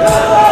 Yeah.